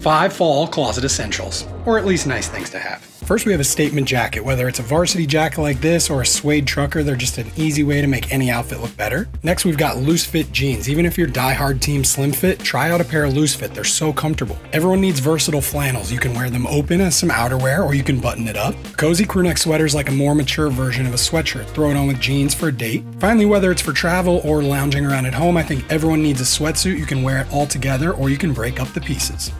5 fall closet essentials, or at least nice things to have. First, we have a statement jacket. Whether it's a varsity jacket like this or a suede trucker, they're just an easy way to make any outfit look better. Next, we've got loose fit jeans. Even if you're diehard team slim fit, try out a pair of loose fit. They're so comfortable. Everyone needs versatile flannels. You can wear them open as some outerwear or you can button it up. Cozy crew crewneck sweaters like a more mature version of a sweatshirt. Throw it on with jeans for a date. Finally, whether it's for travel or lounging around at home, I think everyone needs a sweatsuit. You can wear it all together or you can break up the pieces.